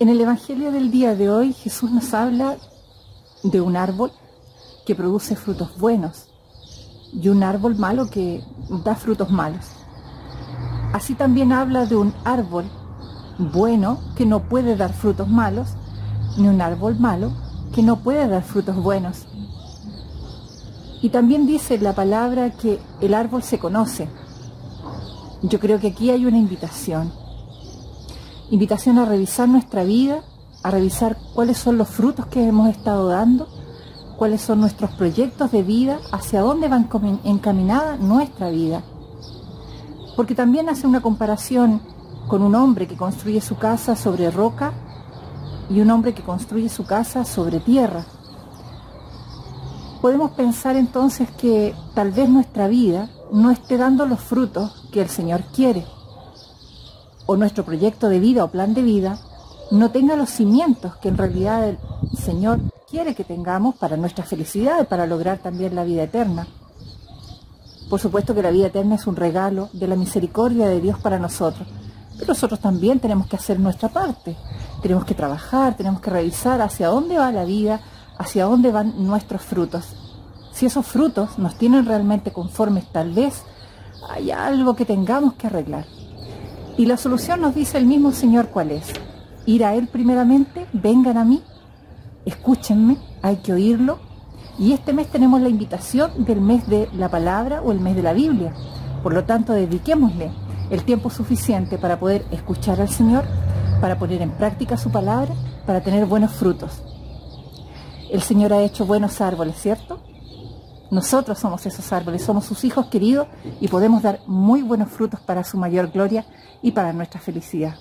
En el Evangelio del día de hoy Jesús nos habla de un árbol que produce frutos buenos y un árbol malo que da frutos malos. Así también habla de un árbol bueno que no puede dar frutos malos, ni un árbol malo que no puede dar frutos buenos. Y también dice la palabra que el árbol se conoce. Yo creo que aquí hay una invitación invitación a revisar nuestra vida, a revisar cuáles son los frutos que hemos estado dando, cuáles son nuestros proyectos de vida, hacia dónde va encaminada nuestra vida. Porque también hace una comparación con un hombre que construye su casa sobre roca y un hombre que construye su casa sobre tierra. Podemos pensar entonces que tal vez nuestra vida no esté dando los frutos que el Señor quiere o nuestro proyecto de vida o plan de vida no tenga los cimientos que en realidad el Señor quiere que tengamos para nuestra felicidad para lograr también la vida eterna. Por supuesto que la vida eterna es un regalo de la misericordia de Dios para nosotros, pero nosotros también tenemos que hacer nuestra parte. Tenemos que trabajar, tenemos que revisar hacia dónde va la vida, hacia dónde van nuestros frutos. Si esos frutos nos tienen realmente conformes, tal vez hay algo que tengamos que arreglar. Y la solución nos dice el mismo Señor cuál es. Ir a Él primeramente, vengan a mí, escúchenme, hay que oírlo. Y este mes tenemos la invitación del mes de la palabra o el mes de la Biblia. Por lo tanto, dediquémosle el tiempo suficiente para poder escuchar al Señor, para poner en práctica su palabra, para tener buenos frutos. El Señor ha hecho buenos árboles, ¿cierto? Nosotros somos esos árboles, somos sus hijos queridos y podemos dar muy buenos frutos para su mayor gloria y para nuestra felicidad.